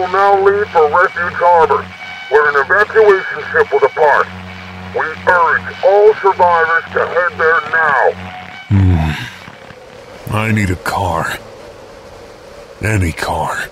will now leave for Refuge Harbor, where an evacuation ship will depart. We urge all survivors to head there now. Hmm. I need a car. Any car.